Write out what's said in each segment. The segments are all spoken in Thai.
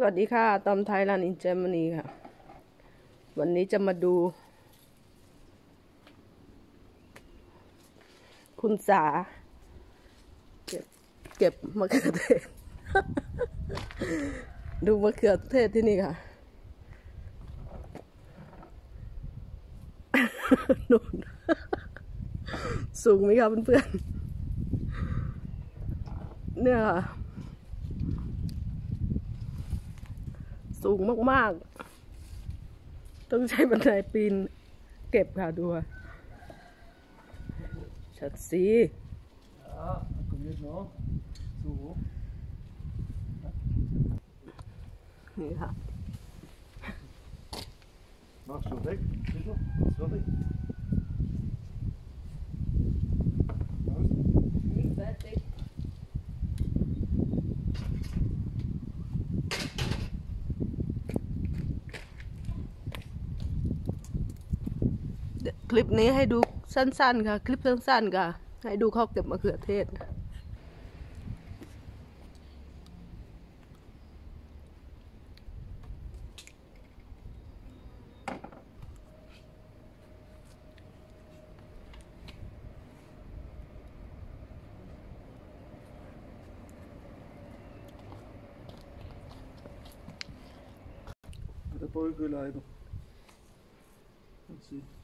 สวัสดีค่ะ ตอมไทยแลนอินเจมนีค่ะ วันนี้จะมาดู คุณสา เก็บเก็บมะเขือเทศ ดูมะเขือเทศที่นี่ค่ะนู่น สูงไหมครับเพื่อนๆเนี่ยค่ะ สูงมากๆ ต้องใช้บันไดปีนเก็บค่ะดูชัดสีนี่ค่ะ Maak zo dik, zo, zo. คลิปนี้ให้ดูสั้น ๆ ค่ะ คลิปสั้น ๆ ค่ะ ให้ดูเขาเก็บมะเขือเทศ Met de beugelleider. Dat zie je.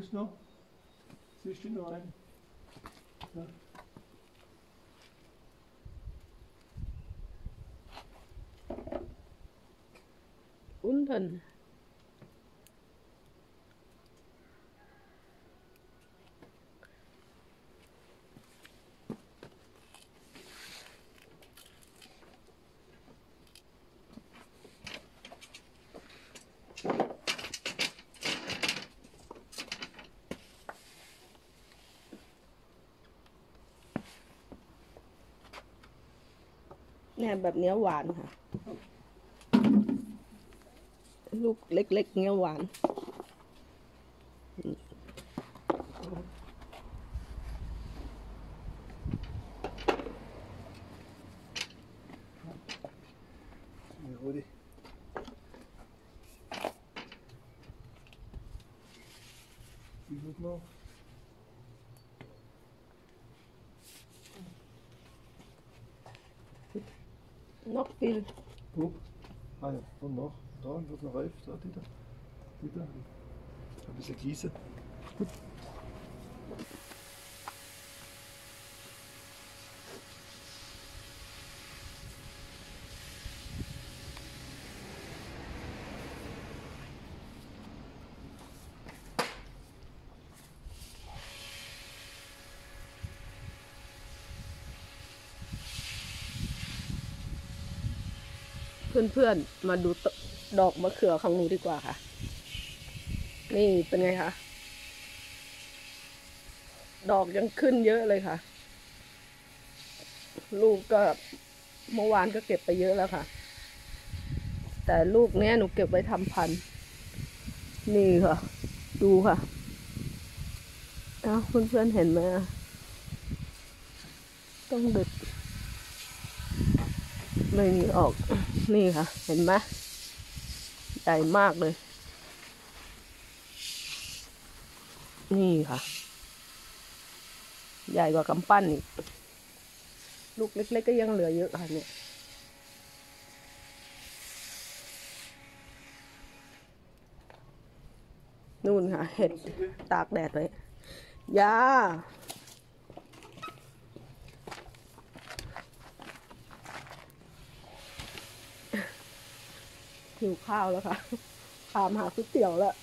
links noch. Siehst du noch einen? Ja. Und เนี่ยแบบเนี้ยหวานค่ะ ลูกเล็กๆเงี้ยหวาน Nee, Rudi. Die moet Bild. Bub. Ah ja, und noch. Da wird noch reif. Da, die da. Die da. Ein bisschen gießen. Gut. เพื่อนๆมาดูดอกมะเขือของหนูดีกว่าค่ะ นี่เป็นไงคะ ดอกยังขึ้นเยอะเลยค่ะ ลูกก็เมื่อวานก็เก็บไปเยอะแล้วค่ะ แต่ลูกเนี้ยหนูเก็บไว้ทำพันธุ์นี่ค่ะ ดูค่ะเอ้าเพื่อนๆเห็นไหมต้องดึกไม่มีออก นี่ค่ะ เห็นไหมใหญ่มากเลย นี่ค่ะ ใหญ่กว่ากำปั้นอีก ลูกเล็กๆก็ยังเหลือเยอะค่ะเนี่ยนู่นค่ะ เห็ดตากแดดไว้ยา หิวข้าวแล้วค่ะถามหาก๋วยเตี๋ยวแล้ว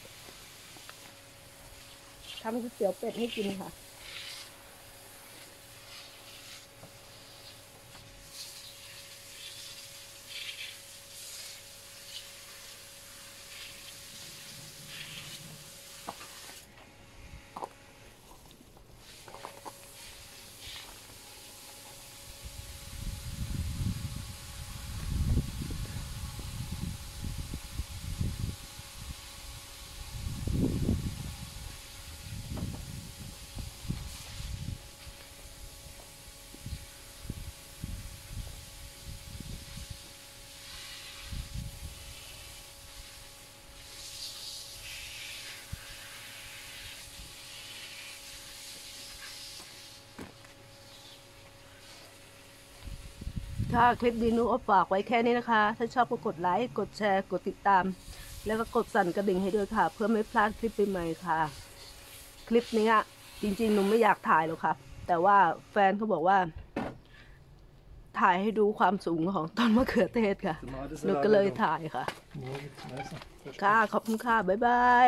ทำก๋วยเตี๋ยวเป็ดให้กินค่ะ ถ้าคลิปดีนูก็ฝากไว้แค่นี้นะคะ ถ้าชอบก็กดไลค์ กดแชร์ กดติดตาม แล้วก็กดสั่นกระดิ่งให้ด้วยค่ะ เพื่อไม่พลาดคลิปใหม่ๆค่ะ คลิปนี้อะจริงๆหนูไม่อยากถ่ายหรอกค่ะ แต่ว่าแฟนเขาบอกว่า ถ่ายให้ดูความสูงของต้นมะเขือเทศค่ะหนูก็เลยถ่ายค่ะ ค่ะ ขอบคุณค่ะ บ๊ายบาย